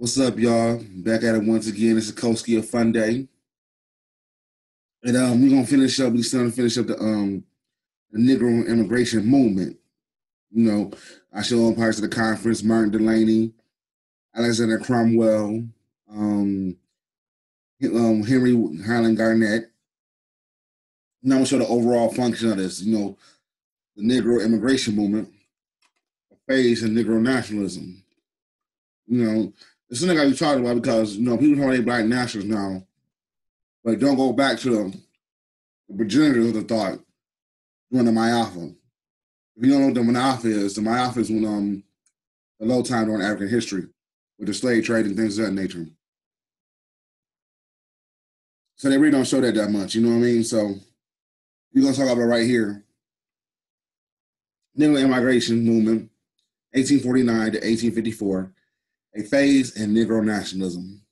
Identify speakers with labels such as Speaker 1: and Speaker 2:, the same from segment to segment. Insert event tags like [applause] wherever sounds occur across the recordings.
Speaker 1: What's up, y'all? Back at it once again. It's iskosi umfundisi. And um, we're gonna finish up, we still gonna finish up the um the Negro immigration movement. You know, I show on parts of the conference, Martin Delany, Alexander Crummell, um, um Henry Highland Garnet. Now I'm gonna show the overall function of this, you know, the Negro immigration movement, a phase in Negro nationalism. You know, it's something I be talking about because you know people talk about black nationals now, but don't go back to the, the progenitors of the thought during the Ma'afa. If you don't know what the Ma'afa is, the Ma'afa is when um the low time during African history with the slave trade and things of that nature. So they really don't show that that much, you know what I mean? So we're gonna talk about right here. Negro immigration movement, 1849 to 1854 a phase in Negro nationalism.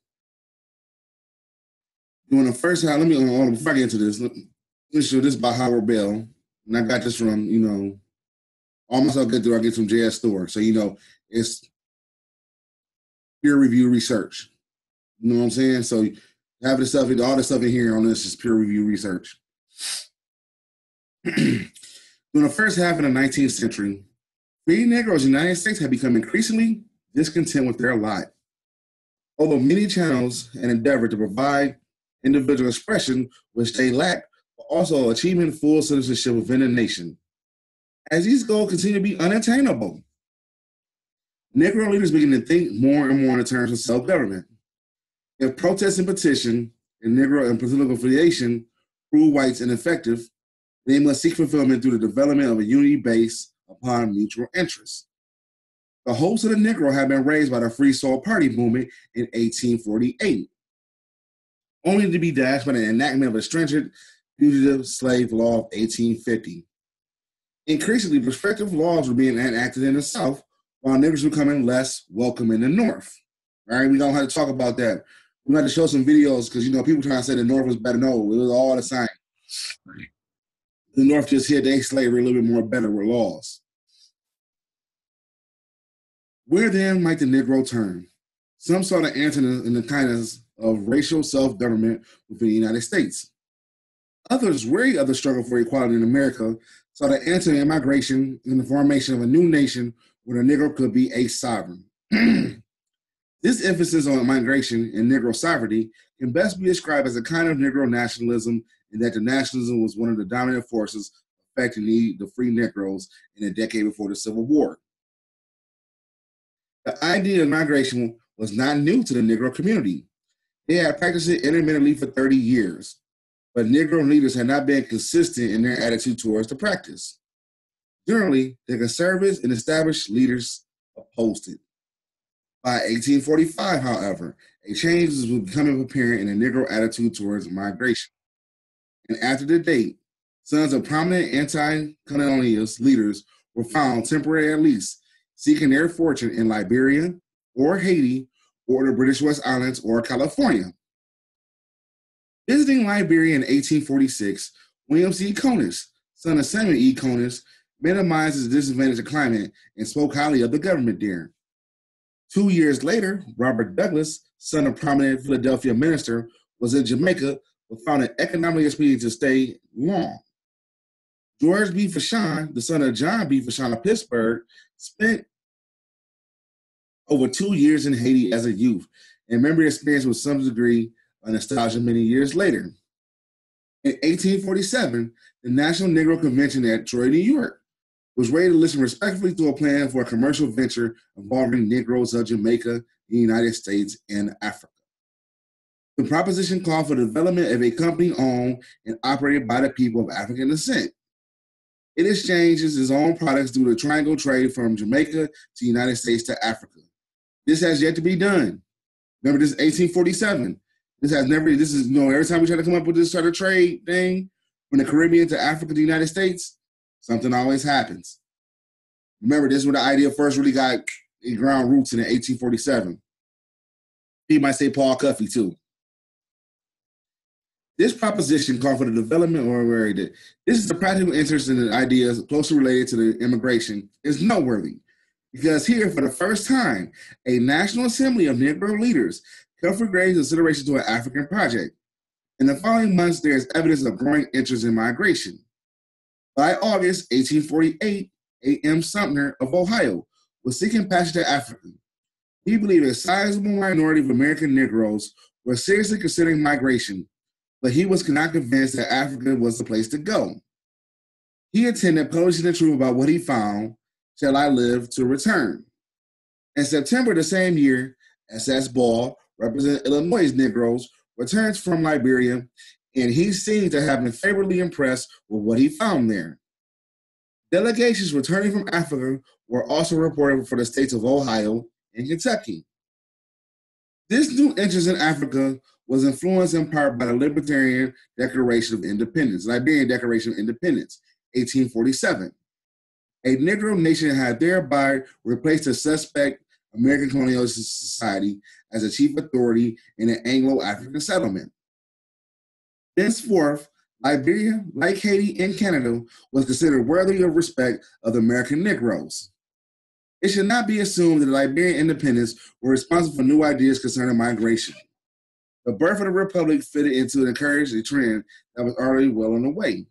Speaker 1: During the first half, let me, uh, before I get into this, let me show this by Howard Bell. And I got this from, you know, almost I'll get through, I get from JSTOR. So, you know, it's peer review research. You know what I'm saying? So having the stuff, all the stuff in here on this is peer review research. [clears throat] During the first half of the 19th century, free Negroes in the United States had become increasingly discontent with their lot. Although many channels and endeavor to provide individual expression which they lack, but also achieving full citizenship within the nation. As these goals continue to be unattainable, Negro leaders begin to think more and more in terms of self-government. If protest and petition and Negro and political affiliation prove whites ineffective, they must seek fulfillment through the development of a unity based upon mutual interests. The hopes of the Negro had been raised by the Free Soil Party movement in 1848, only to be dashed by the enactment of a stringent fugitive slave law of 1850. Increasingly, prospective laws were being enacted in the South, while Negroes were becoming less welcome in the North. All right, we don't have to talk about that. We have to show some videos because you know people trying to say the North was better. No, it was all the same. The North just hit their slavery a little bit more better with laws. Where then might the Negro turn? Some saw the answer in the kindness of racial self government within the United States. Others, weary of the struggle for equality in America, saw the answer in migration in the formation of a new nation where the Negro could be a sovereign. [clears throat] this emphasis on migration and Negro sovereignty can best be described as a kind of Negro nationalism, in that the nationalism was one of the dominant forces affecting the, the free Negroes in the decade before the Civil War. The idea of migration was not new to the Negro community. They had practiced it intermittently for 30 years, but Negro leaders had not been consistent in their attitude towards the practice. Generally, the conservatives and established leaders opposed it. By 1845, however, a change was becoming apparent in the Negro attitude towards migration. And after the date, sons of prominent anti-colonialist leaders were found, temporarily at least, seeking their fortune in Liberia or Haiti or the British West Islands or California. Visiting Liberia in 1846, William C. Cornish, son of Samuel E. Cornish, minimized the disadvantage of climate and spoke highly of the government there. Two years later, Robert Douglas, son of prominent Philadelphia minister, was in Jamaica but found it economically expedient to stay long. George B. Vashon, the son of John B. Vashon of Pittsburgh, spent over two years in Haiti as a youth and remember the experience with some degree of nostalgia many years later. In 1847, the National Negro Convention at Troy, New York, was ready to listen respectfully to a plan for a commercial venture involving Negroes of Jamaica, the United States, and Africa. The proposition called for the development of a company owned and operated by the people of African descent. It exchanges its own products through the triangle trade from Jamaica to the United States to Africa. This has yet to be done. Remember, this is 1847. This has never, this is, you know, every time we try to come up with this sort of trade thing from the Caribbean to Africa to the United States, something always happens. Remember, this is where the idea first really got ground roots in 1847. He might say Paul Cuffe too. This proposition called for the development or where that this is the practical interest in the ideas closely related to the immigration is noteworthy because here, for the first time, a National Assembly of Negro leaders for great consideration to an African project. In the following months, there is evidence of growing interest in migration. By August 1848, A.M. Sumner of Ohio was seeking passage to Africa. He believed a sizable minority of American Negroes were seriously considering migration, but he was not convinced that Africa was the place to go. He intended publishing the truth about what he found, Shall I Live to Return. In September the same year, S.S. Ball, representing Illinois Negroes, returns from Liberia, and he seems to have been favorably impressed with what he found there. Delegations returning from Africa were also reported for the states of Ohio and Kentucky. This new interest in Africa was influenced in part by the Libertarian Declaration of Independence, Liberian Declaration of Independence, 1847. A Negro nation had thereby replaced the suspect American colonial society as a chief authority in an Anglo African settlement. Thenceforth, Liberia, like Haiti and Canada, was considered worthy of respect of the American Negroes. It should not be assumed that the Liberian independence were responsible for new ideas concerning migration. The birth of the Republic fitted into and encouraged a trend that was already well on the way.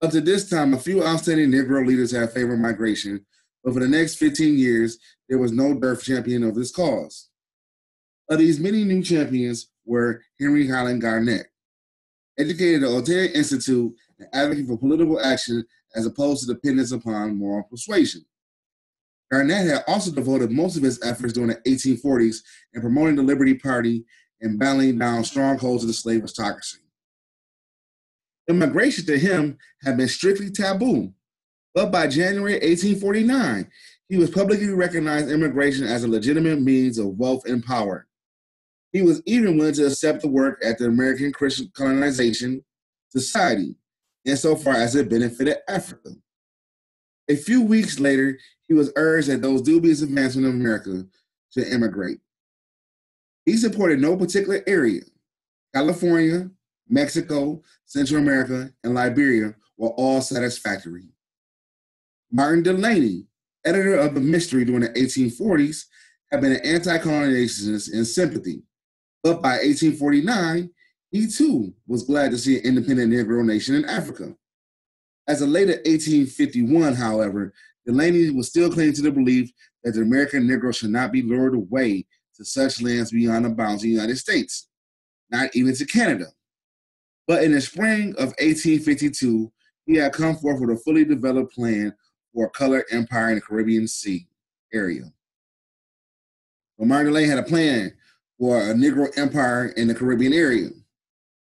Speaker 1: Up to this time, a few outstanding Negro leaders had favored migration, but for the next 15 years, there was no birth champion of this cause. Of these many new champions were Henry Highland Garnet, educated at the Oneida Institute and advocating for political action as opposed to dependence upon moral persuasion. Garnet had also devoted most of his efforts during the 1840s in promoting the Liberty Party and battling down strongholds of the slave aristocracy. Immigration to him had been strictly taboo, but by January 1849, he was publicly recognized immigration as a legitimate means of wealth and power. He was even willing to accept the work at the American Christian Colonization Society, insofar as it benefited Africa. A few weeks later, he was urged at those dubious advancements of America to immigrate. He supported no particular area. California, Mexico, Central America, and Liberia were all satisfactory. Martin Delany, editor of The Mystery during the 1840s, had been an anti colonizationist in sympathy. But by 1849, he too was glad to see an independent Negro nation in Africa. As of later 1851, however, Delaney was still clinging to the belief that the American Negro should not be lured away to such lands beyond the bounds of the United States, not even to Canada. But in the spring of 1852, he had come forth with a fully developed plan for a colored empire in the Caribbean Sea area. But Martin had a plan for a Negro empire in the Caribbean area.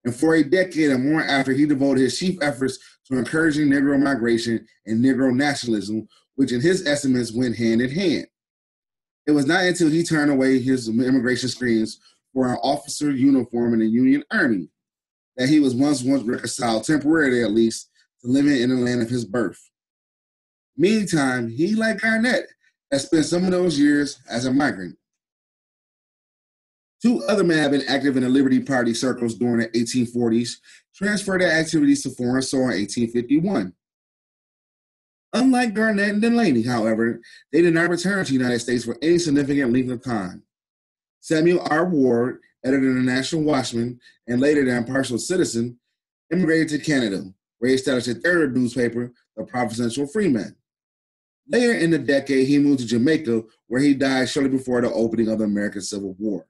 Speaker 1: And for a decade and more after, he devoted his chief efforts to encouraging Negro migration and Negro nationalism, which in his estimates went hand in hand. It was not until he turned away his immigration screens for an officer uniform in the Union Army that he was once once reconciled, temporarily at least, to living in the land of his birth. Meantime, he, like Garnet, had spent some of those years as a migrant. Two other men had been active in the Liberty Party circles during the 1840s, transferred their activities to foreign soil in 1851. Unlike Garnet and Delany, however, they did not return to the United States for any significant length of time. Samuel R. Ward, editor of the National Watchman and later the Impartial Citizen, immigrated to Canada, where he established a third newspaper, the Provincial Freeman. Later in the decade, he moved to Jamaica, where he died shortly before the opening of the American Civil War.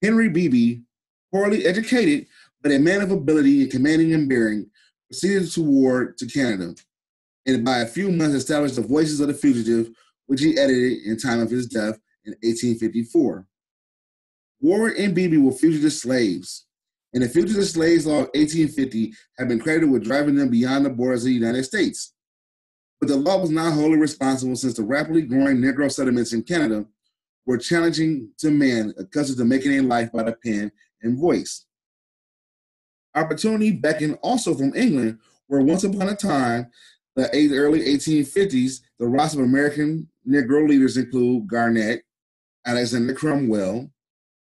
Speaker 1: Henry Beebe, poorly educated but a man of ability and commanding and bearing, proceeded toward to Canada, and by a few months established the Voices of the Fugitive, which he edited in time of his death in 1854. Warren and Beebe were fugitive slaves, and the Fugitive Slaves Law of 1850 had been credited with driving them beyond the borders of the United States. But the law was not wholly responsible since the rapidly growing Negro settlements in Canada were challenging to men accustomed to making a life by the pen and voice. Opportunity beckoned also from England, where once upon a time, the early 1850s, the roster of American Negro leaders include Garnet, Alexander Crummell,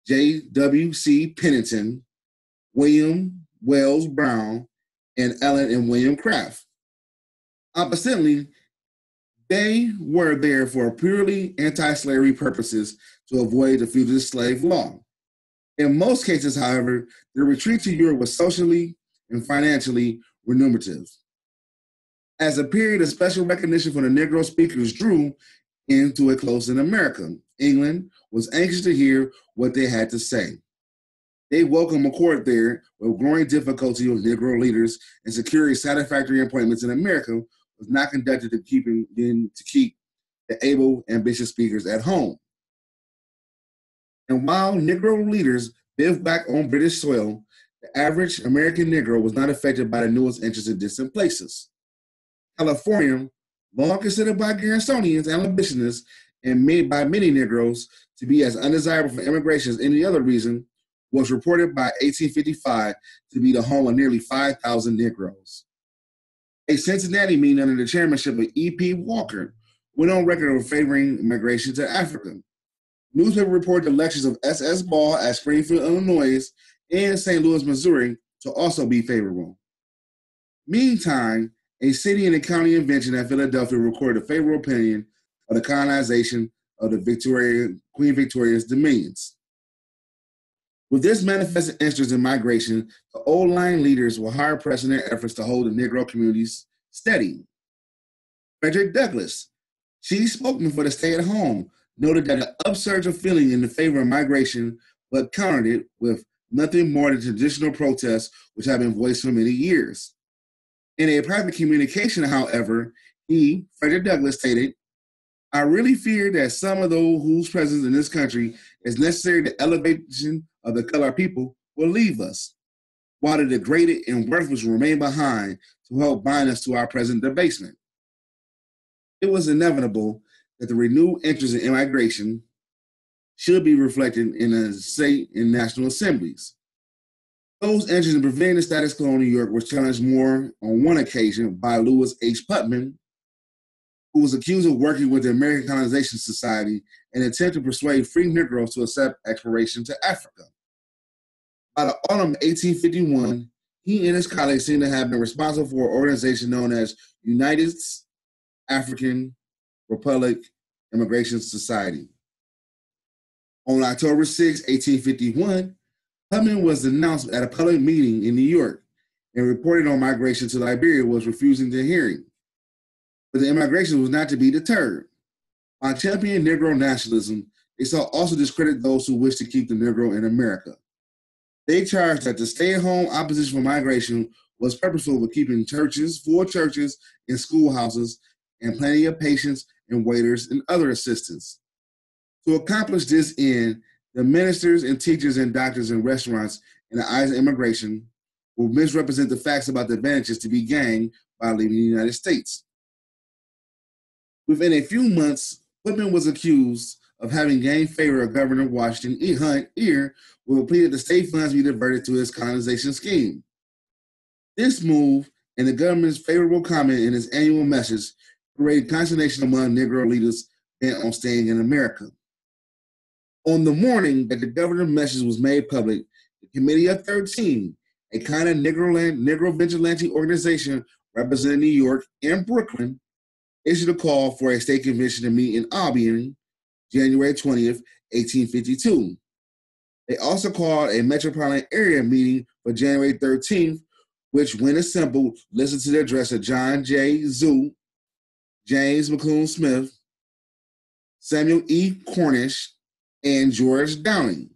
Speaker 1: J.W.C. Pennington, William Wells Brown, and Ellen and William Craft. Oppositely, They were there for purely anti slavery purposes to avoid the fugitive slave law. In most cases, however, the retreat to Europe was socially and financially remunerative. As a period of special recognition for the Negro speakers drew into a close in America, England was anxious to hear what they had to say. They welcomed a court there with growing difficulty with Negro leaders and securing satisfactory appointments in America was not conducted to keep in, to keep the able, ambitious speakers at home. And while Negro leaders lived back on British soil, the average American Negro was not affected by the newest interests in distant places. California, long considered by Garrisonians and abolitionists and made by many Negroes to be as undesirable for immigration as any other reason, was reported by 1855 to be the home of nearly 5,000 Negroes. A Cincinnati meeting under the chairmanship of E.P. Walker went on record of favoring migration to Africa. Newspaper reported the lectures of S.S. Ball at Springfield, Illinois, and St. Louis, Missouri to also be favorable. Meantime, a city and a county invention at Philadelphia recorded a favorable opinion of the colonization of the Victoria, Queen Victoria's dominions. With this manifest interest in migration, the old line leaders were hard pressed in their efforts to hold the Negro communities steady. Frederick Douglass, chief spokesman for the stay at home, noted that an upsurge of feeling in the favor of migration, but countered it with nothing more than traditional protests which have been voiced for many years. In a private communication, however, he, Frederick Douglass, stated, I really fear that some of those whose presence in this country is necessary to elevation of the colored people will leave us, while the degraded and worthless remain behind to help bind us to our present debasement. It was inevitable that the renewed interest in immigration should be reflected in the state and national assemblies. Those interested in preventing the status quo in New York were challenged more on one occasion by Lewis H. Putnam, who was accused of working with the American Colonization Society in an attempt to persuade free Negroes to accept exploration to Africa. By the autumn of 1851, he and his colleagues seem to have been responsible for an organization known as United African Republic Immigration Society. On October 6, 1851, Putnam was announced at a public meeting in New York and reported on migration to Liberia was refusing the hearing. But the immigration was not to be deterred. By championing Negro nationalism, they saw also discredit those who wished to keep the Negro in America. They charged that the stay-at-home opposition for migration was purposeful with keeping churches, full churches, and schoolhouses, and plenty of patients and waiters and other assistants. To accomplish this end, the ministers and teachers and doctors in restaurants in the eyes of immigration will misrepresent the facts about the advantages to be gained by leaving the United States. Within a few months, Putnam was accused of having gained favor of Governor Washington E. Hunt Ear, who pleaded the state funds be diverted to his colonization scheme. This move and the government's favorable comment in his annual message created consternation among Negro leaders bent on staying in America. On the morning that the governor's message was made public, the Committee of 13, a kind of Negro, Negro vigilante organization representing New York and Brooklyn, issued a call for a state convention to meet in Albany, January 20th, 1852. They also called a metropolitan area meeting for January 13th, which, when assembled, listened to the address of John J. Zuille, James McCune Smith, Samuel E. Cornish, and George Downing.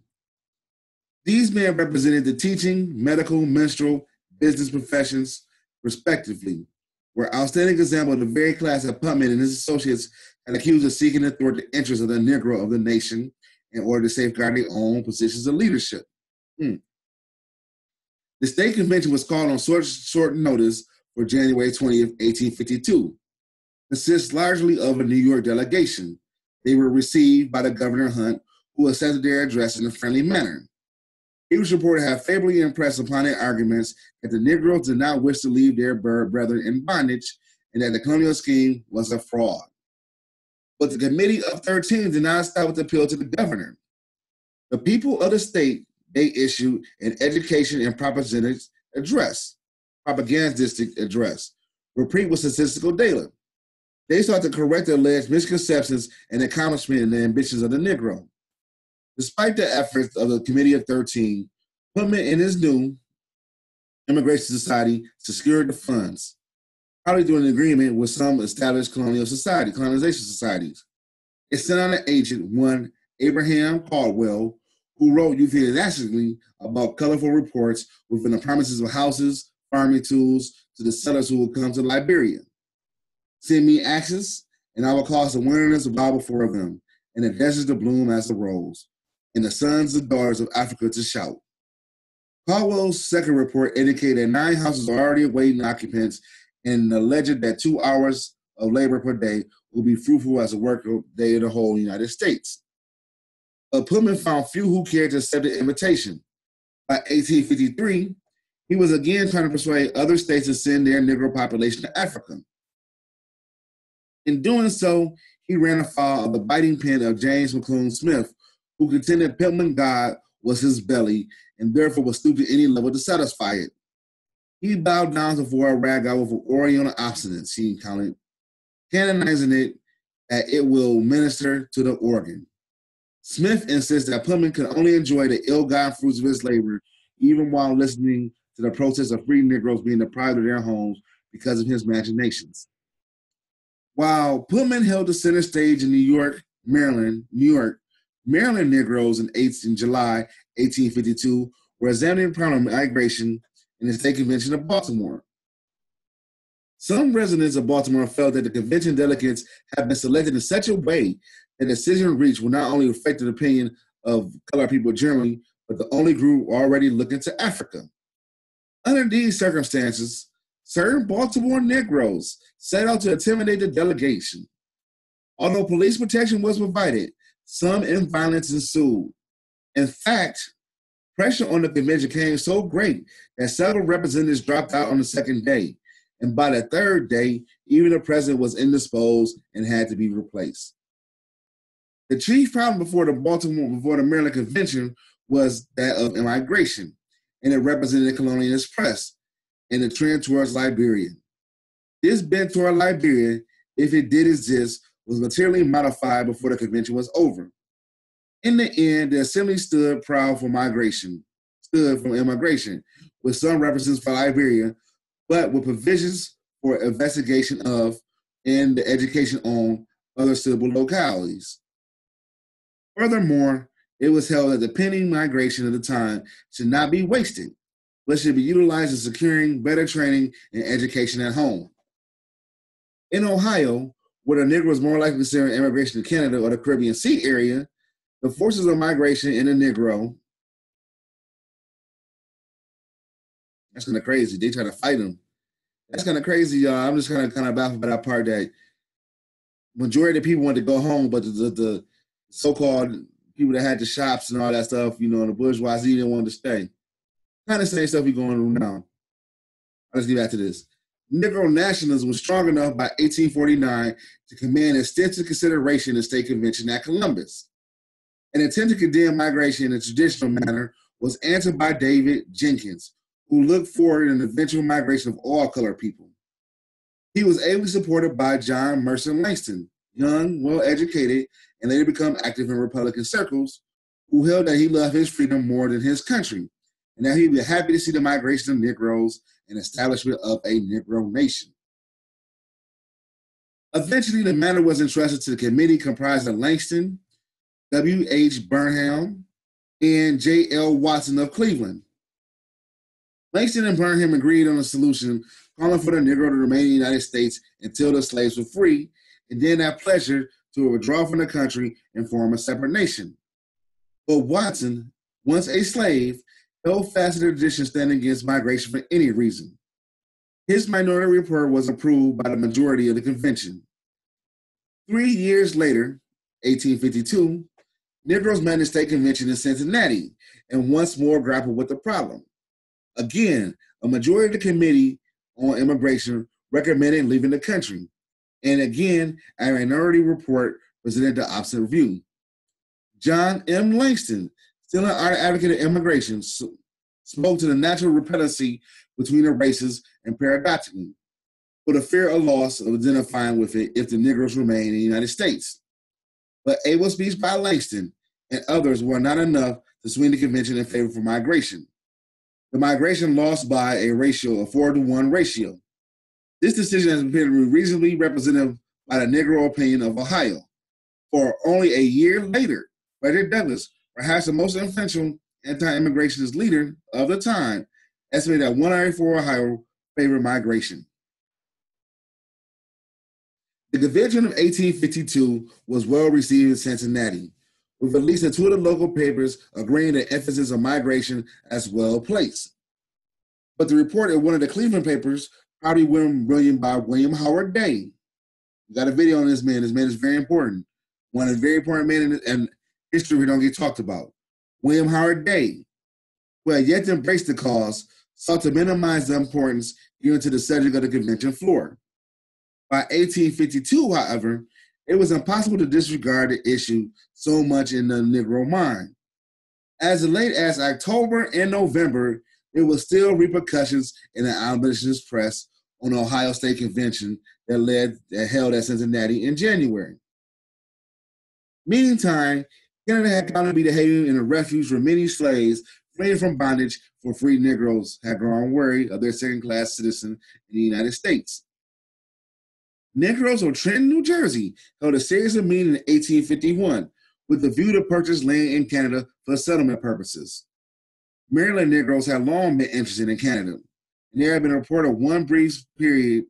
Speaker 1: These men represented the teaching, medical, minstrel, business professions, respectively, were outstanding example of the very class that Putnam and his associates had accused of seeking to thwart the interests of the Negro of the nation in order to safeguard their own positions of leadership. Hmm. The state convention was called on short, short notice for January 20th, 1852. Consists largely of a New York delegation. They were received by the Governor Hunt, who accepted their address in a friendly manner. He was reported to have favorably impressed upon their arguments that the Negroes did not wish to leave their brethren in bondage and that the colonial scheme was a fraud. But the Committee of 13 did not stop with the appeal to the governor. The people of the state, they issued an education and propaganda address, propagandistic address, replete with statistical data. They sought to correct the alleged misconceptions and accomplishment and the ambitions of the Negro. Despite the efforts of the Committee of 13, Putnam and his new Immigration Society secured the funds, probably through an agreement with some established colonial society, colonization societies. It sent out an agent, one Abraham Caldwell, who wrote enthusiastically about colorful reports within the promises of houses, farming tools to the settlers who would come to Liberia. Send me axes, and I will cause the wilderness to bow before them, and the deserts to bloom as the rose, and the sons and daughters of Africa to shout. Caldwell's second report indicated that nine houses are already awaiting occupants, and alleged that two hours of labor per day will be fruitful as a worker day in the whole United States. But Putnam found few who cared to accept the invitation. By 1853, he was again trying to persuade other states to send their Negro population to Africa. In doing so, he ran afoul of the biting pen of James McClellan Smith, who contended Putnam God was his belly, and therefore was stooped to any level to satisfy it. He bowed down before a ragga with an Oriental obstinacy, canonizing it that it will minister to the organ. Smith insists that Putnam can only enjoy the ill-gotten fruits of his labor, even while listening to the protests of free Negroes being deprived of their homes because of his machinations. While Putnam held the center stage in New York, Maryland, New York, Maryland Negroes in, 8, in July 1852 were examining problem migration in the state convention of Baltimore. Some residents of Baltimore felt that the convention delegates had been selected in such a way that the decision reached would not only affect the opinion of colored people generally, but the only group already looking to Africa. Under these circumstances, certain Baltimore Negroes set out to intimidate the delegation. Although police protection was provided, some violence ensued. In fact, pressure on the convention came so great that several representatives dropped out on the second day. And by the third day, even the president was indisposed and had to be replaced. The chief problem before the Baltimore, before the Maryland Convention was that of immigration, and it represented the colonialist press and the trend towards Liberia. This bent toward Liberia, if it did exist, was materially modified before the convention was over. In the end, the assembly stood proud for migration, stood for immigration, with some references for Liberia, but with provisions for investigation of and the education on other suitable localities. Furthermore, it was held that the pending migration of the time should not be wasted, but should be utilized in securing better training and education at home. In Ohio, where the Negro is more likely to consider immigration to Canada or the Caribbean Sea area, the forces of migration in the Negro. That's kind of crazy. They try to fight them. That's kind of crazy, y'all. I'm just kind of kind of baffled by that part that majority of people want to go home, but the, the, the so-called people that had the shops and all that stuff, you know, the bourgeoisie didn't want to stay. Kind of same stuff we going on now. Let's get back to this. Negro nationalism was strong enough by 1849 to command extensive consideration in the state convention at Columbus. An attempt to condemn migration in a traditional manner was answered by David Jenkins, who looked for an eventual migration of all colored people. He was ably supported by John Mercer Langston, young, well educated, and later become active in Republican circles, who held that he loved his freedom more than his country, and that he'd be happy to see the migration of Negroes and establishment of a Negro nation. Eventually, the matter was entrusted to the committee comprised of Langston, W.H. Burnham, and J.L. Watson of Cleveland. Langston and Burnham agreed on a solution calling for the Negro to remain in the United States until the slaves were free, and then at pleasure to withdraw from the country and form a separate nation. But Watson, once a slave, to the tradition standing against migration for any reason. His minority report was approved by the majority of the convention. Three years later, 1852, Negroes met the state convention in Cincinnati and once more grappled with the problem. Again, a majority of the committee on immigration recommended leaving the country. And again, a minority report presented the opposite view. John M. Langston still an advocate of immigration, spoke to the natural repellency between the races and paradoxically. for the fear of loss of identifying with it if the Negroes remain in the United States. But able speech by Langston and others were not enough to swing the convention in favor of migration. The migration lost by a ratio of four to one ratio. This decision has been reasonably representative by the Negro opinion of Ohio. For only a year later, Frederick Douglass, perhaps the most influential anti-immigrationist leader of the time, estimated that one out of four Ohio favored migration. The convention of 1852 was well received in Cincinnati, with at least two of the local papers agreeing the emphasis on migration as well placed. But the report in one of the Cleveland papers, probably William by William Howard Day. We got a video on this man. This man is very important. One of the very important men in, in history we don't get talked about. William Howard Day, had yet to embrace the cause, sought to minimize the importance given to the subject of the convention floor. By 1852, however, it was impossible to disregard the issue so much in the Negro mind. As late as October and November, there were still repercussions in the abolitionist press on the Ohio State Convention that led that held at Cincinnati in January. Meantime, Canada had to be the haven and a refuge for many slaves fleeing from bondage for free Negroes had grown weary of their second-class citizen in the United States. Negroes of Trenton, New Jersey held a series of meetings in 1851 with the view to purchase land in Canada for settlement purposes. Maryland Negroes had long been interested in Canada, and there had been a report of one brief period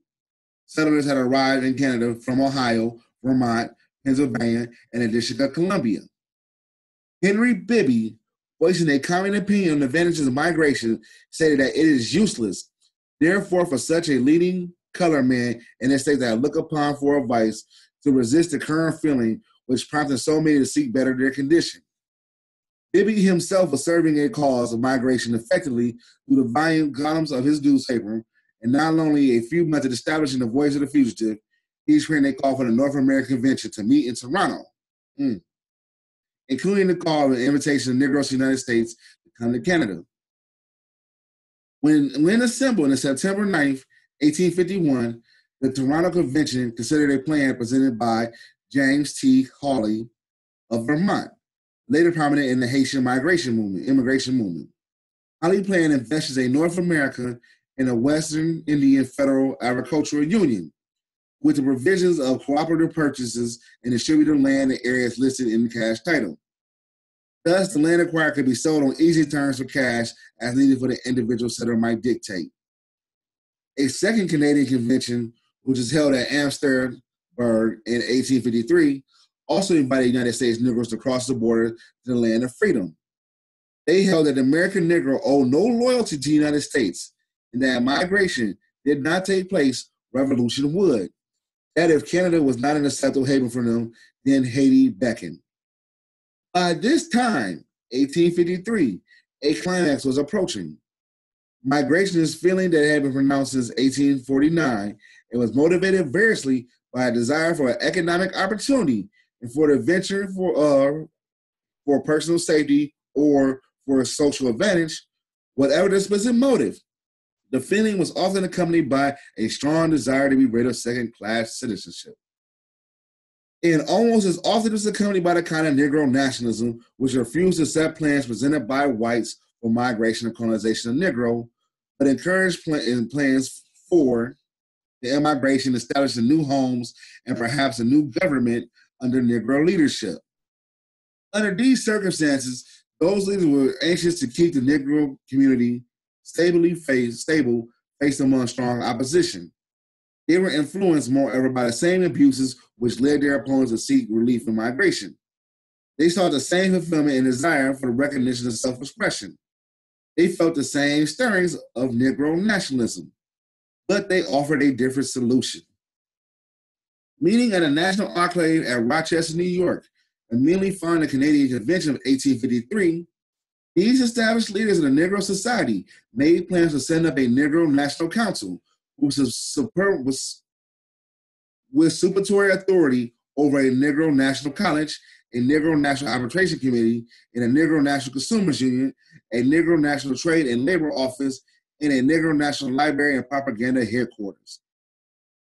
Speaker 1: settlers had arrived in Canada from Ohio, Vermont, Pennsylvania, and the District of Columbia. Henry Bibby, voicing a common opinion on the advantages of migration, stated that it is useless. Therefore, for such a leading color man in the state that I look upon for advice to resist the current feeling which prompted so many to seek better their condition. Bibby himself was serving a cause of migration effectively through the volume columns of his newspaper, and not only a few months of establishing the voice of the fugitive, he's creating a call for the North American Convention to meet in Toronto, mm. Including the call and invitation of Negroes to the United States to come to Canada. When, when assembled on September 9th, 1851, the Toronto Convention considered a plan presented by James T. Holly of Vermont, later prominent in the Haitian migration movement, immigration movement. Hawley plan invests a North America and a Western Indian Federal Agricultural Union, with the provisions of cooperative purchases and distributed land in areas listed in the cash title. Thus, the land acquired could be sold on easy terms for cash as needed for the individual settler might dictate. A second Canadian convention, which was held at Amherstburg in 1853, also invited United States Negroes to cross the border to the land of freedom. They held that the American Negro owed no loyalty to the United States and that migration did not take place, revolution would. That if Canada was not an acceptable haven for them, then Haiti beckoned. By this time, 1853, a climax was approaching. Migration is feeling that had been pronounced since 1849 and was motivated variously by a desire for economic opportunity and for the venture for uh, for personal safety or for social advantage, whatever the specific motive. The feeling was often accompanied by a strong desire to be rid of second class citizenship. And almost as often as accompanied by the kind of Negro nationalism which refused to accept plans presented by whites for migration and colonization of Negro, but encouraged pl- plans for the immigration, establishing new homes and perhaps a new government under Negro leadership. Under these circumstances, those leaders were anxious to keep the Negro community stably stable faced among strong opposition. They were influenced, moreover, by the same abuses which led their opponents to seek relief in migration. They saw the same fulfillment and desire for the recognition of self expression. They felt the same stirrings of Negro nationalism, but they offered a different solution. Meeting at a national enclave at Rochester, New York, immediately following the Canadian Convention of 1853, these established leaders of the Negro Society made plans to set up a Negro National Council, was super, was, with superatory authority over a Negro National College, a Negro National Arbitration Committee, and a Negro National Consumers Union, a Negro National Trade and Labor Office, and a Negro National Library and Propaganda Headquarters.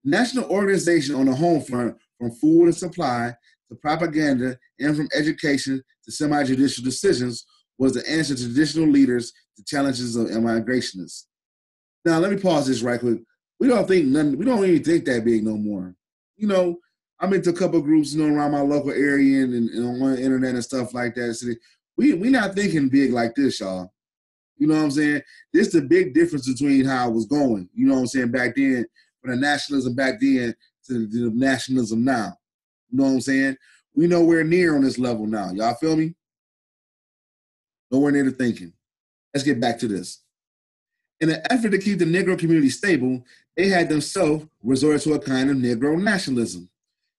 Speaker 1: National organization on the home front, from food and supply to propaganda and from education to semi-judicial decisions, was the answer to traditional leaders to challenges of immigrationists. Now, let me pause this right quick. We don't think nothing. We don't even think that big no more. You know, I'm into a couple groups, you know, around my local area and, and on the internet and stuff like that. So we we not thinking big like this, y'all. You know what I'm saying? This is the big difference between how it was going. You know what I'm saying? Back then, from the nationalism back then to the nationalism now. You know what I'm saying? We nowhere near on this level now. Y'all feel me? Nowhere near the thinking. Let's get back to this. In an effort to keep the Negro community stable, they had themselves resorted to a kind of Negro nationalism.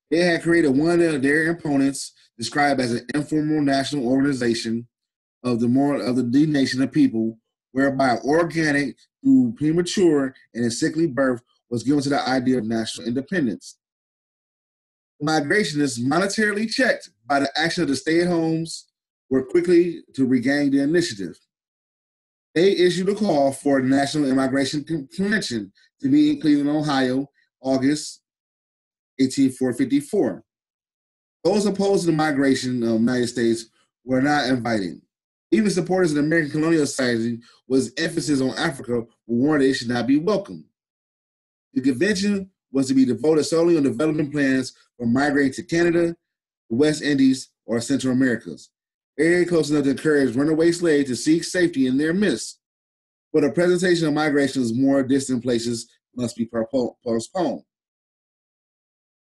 Speaker 1: They had created one of their opponents, described as an informal national organization of the moral of the nation of people, whereby organic through premature and a sickly birth was given to the idea of national independence. Migrationists, monetarily checked by the action of the stay-at-homes, were quickly to regain the initiative. They issued a call for the National Immigration Convention to be in Cleveland, Ohio, August 1854. Those opposed to the migration of the United States were not invited. Even supporters of the American Colonial Society was emphasis on Africa warned it should not be welcome. The convention was to be devoted solely on development plans for migrating to Canada, the West Indies, or Central Americas, area close enough to encourage runaway slaves to seek safety in their midst. But a presentation of migrations more distant places must be postponed.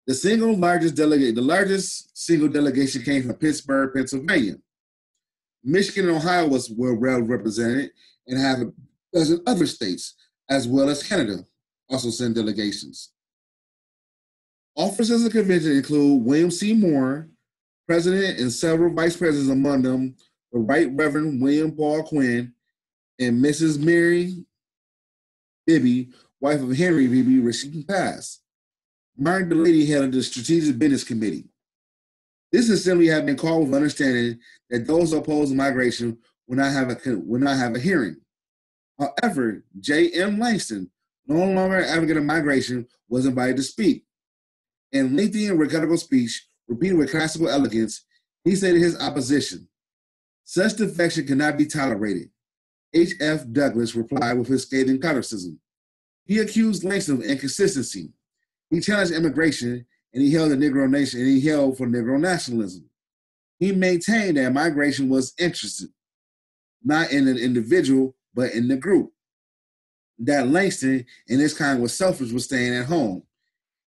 Speaker 1: The single largest delegate, the largest single delegation came from Pittsburgh, Pennsylvania. Michigan and Ohio was well represented and have a dozen other states, as well as Canada, also send delegations. Officers of the convention include William C. Moore, president, and several vice presidents, among them the Right Reverend William Paul Quinn and Mrs. Mary Bibby, wife of Henry Bibby, Rashid Pass. Martin Delany headed the Strategic Business Committee. This assembly had been called with understanding that those opposed to migration would not have a would not have a hearing. However, J. M. Langston, no longer an advocate of migration, was invited to speak. In lengthy and rhetorical speech, repeated with classical elegance, he stated his opposition. Such defection cannot be tolerated. H. F. Douglas replied with his scathing criticism. He accused Langston of inconsistency. He challenged immigration and he held the Negro Nation and he held for Negro nationalism. He maintained that migration was interested, not in an individual, but in the group. That Langston and his kind was selfish with staying at home.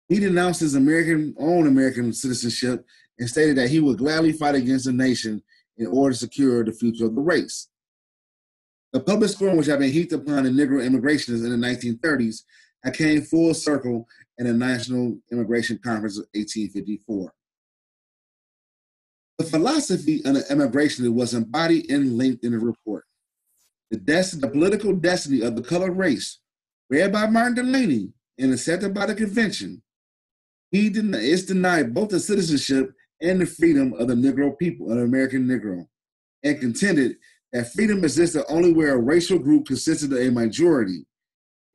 Speaker 1: He denounced his American own American citizenship and stated that he would gladly fight against the nation in order to secure the future of the race. The public scorn which had been heaped upon the Negro immigrationists in the 1930s had came full circle in the National Immigration Conference of 1854. The philosophy of immigration was embodied and linked in the report. The, destiny, the political destiny of the colored race, read by Martin Delany and accepted by the convention, he denied, it's denied both the citizenship and the freedom of the Negro people, of the American Negro, and contended that freedom existed only where a racial group consisted of a majority.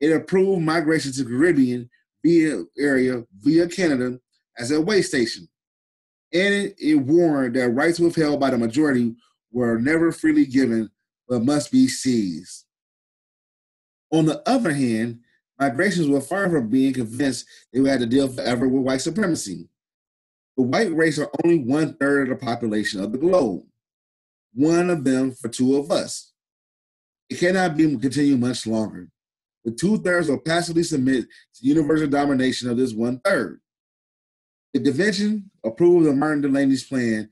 Speaker 1: It approved migration to Caribbean via area via Canada as a way station. And it, warned that rights withheld by the majority were never freely given but must be seized. On the other hand, migrations were far from being convinced they have to deal forever with white supremacy. The white race are only one third of the population of the globe, one of them for two of us. It cannot be continued much longer. The two thirds will passively submit to universal domination of this one third. The convention approved of Martin Delany's plan,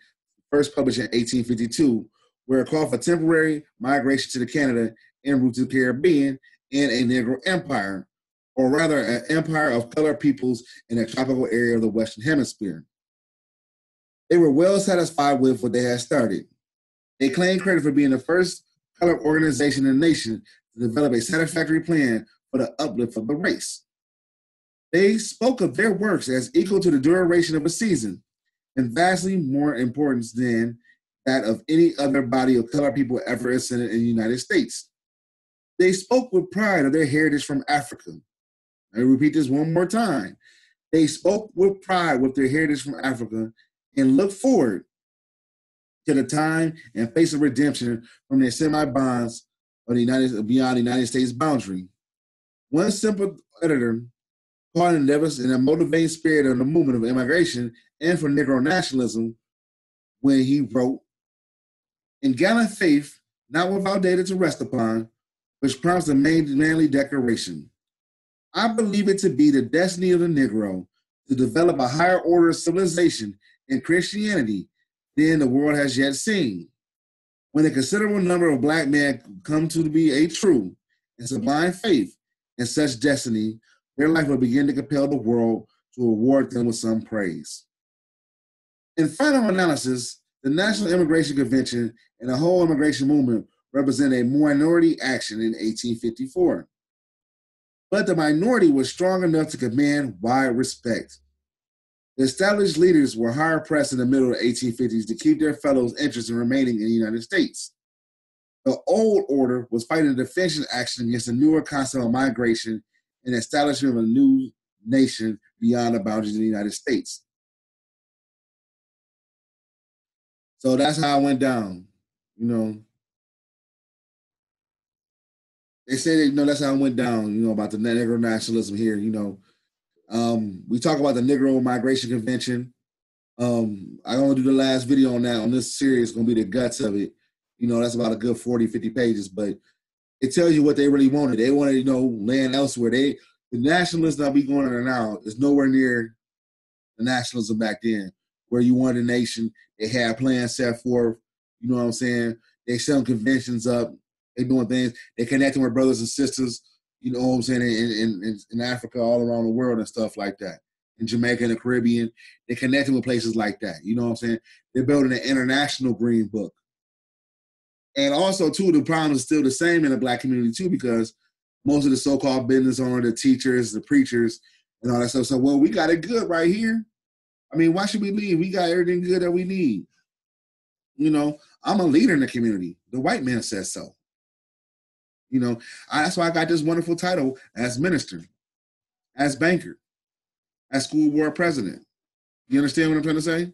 Speaker 1: first published in 1852, where it called for temporary migration to the Canada en route to the Caribbean and a Negro empire, or rather an empire of colored peoples in a tropical area of the Western Hemisphere. They were well satisfied with what they had started. They claimed credit for being the first colored organization in the nation to develop a satisfactory plan for the uplift of the race. They spoke of their works as equal to the duration of a season and vastly more important than that of any other body of colored people ever ascended in the United States. They spoke with pride of their heritage from Africa. I repeat this one more time. They spoke with pride with their heritage from Africa and looked forward to the time and face of redemption from their semi-bonds of the United beyond the United States boundary. One simple editor in endeavors in a motivating spirit of the movement of immigration and for Negro nationalism when he wrote, In gallant faith, not without data to rest upon, which prompts a manly declaration. I believe it to be the destiny of the Negro to develop a higher order of civilization in Christianity than the world has yet seen. When a considerable number of black men come to be a true and sublime faith in such destiny, their life will begin to compel the world to award them with some praise. In final analysis, the National Emigration Convention and the whole emigration movement represent a minority action in 1854. But the minority was strong enough to command wide respect. The established leaders were hard pressed in the middle of the 1850s to keep their fellows' interested in remaining in the United States. The old order was fighting a defensive action against the newer concept of migration and establishment of a new nation beyond the boundaries of the United States. So that's how it went down. You know, they say you know that's how it went down. You know about the Negro nationalism here. You know, um, we talk about the Negro Migration Convention. Um, I'm gonna do the last video on that on this series. Gonna be the guts of it. You know, that's about a good 40, 50 pages, but it tells you what they really wanted. They wanted, you know, land elsewhere. They the nationalism that we going on now is nowhere near the nationalism back then, where you wanted a nation. They had plans set forth. You know what I'm saying? They set conventions up. They doing things. They connecting with brothers and sisters you know what I'm saying, in, in, in Africa, all around the world and stuff like that. In Jamaica and the Caribbean, they're connecting with places like that. You know what I'm saying? They're building an international green book. And also, too, the problem is still the same in the black community, too, because most of the so-called business owners, the teachers, the preachers, and all that stuff. So, well, we got it good right here. I mean, why should we leave? We got everything good that we need. You know, I'm a leader in the community. The white man says so. You know, I, that's why I got this wonderful title as minister, as banker, as school board president. You understand what I'm trying to say?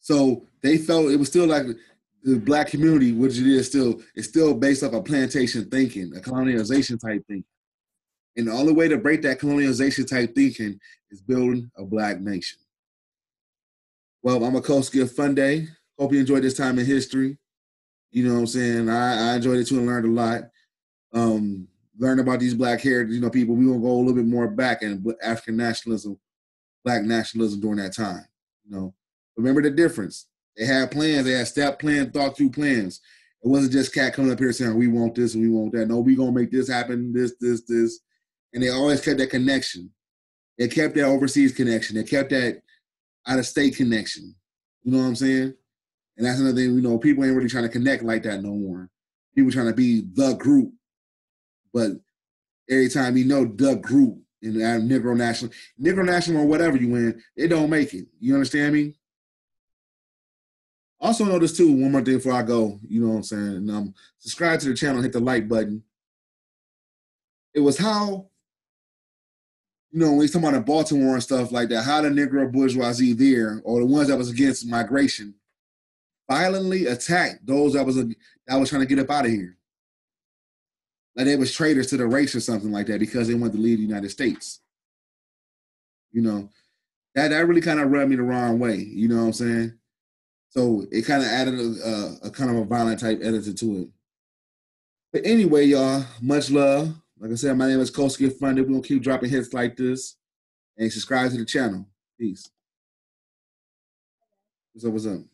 Speaker 1: So they felt it was still like the black community, which it is still, it's still based off a plantation thinking, a colonization type thinking. And the only way to break that colonization type thinking is building a black nation. Well, I'm a Gift Fun Day. Hope you enjoyed this time in history. You know what I'm saying? I, I enjoyed it too and learned a lot. Um, learned about these black haired, you know, people. We gonna go a little bit more back in African nationalism, black nationalism during that time. You know, remember the difference. They had plans. They had step plans, thought through plans. It wasn't just cat coming up here saying we want this and we want that. No, we gonna make this happen. This, this, this, and they always kept that connection. They kept that overseas connection. They kept that out of state connection. You know what I'm saying? And that's another thing, you know, people ain't really trying to connect like that no more. People trying to be the group. But every time you know the group in the Negro National, Negro National or whatever you win, it don't make it. You understand me? Also notice too, one more thing before I go, you know what I'm saying? And, um, subscribe to the channel, hit the like button. It was how, you know, when he's talking about Baltimore and stuff like that, how the Negro bourgeoisie there, or the ones that was against migration, violently attacked those that was a, that was trying to get up out of here. Like they was traitors to the race or something like that because they wanted to leave the United States. You know, that that really kind of rubbed me the wrong way. You know what I'm saying? So it kind of added a, a, a kind of a violent type editor to it. But anyway, y'all, much love. Like I said, my name is Get Funded. We're gonna keep dropping hits like this. And subscribe to the channel. Peace. What's up? What's up?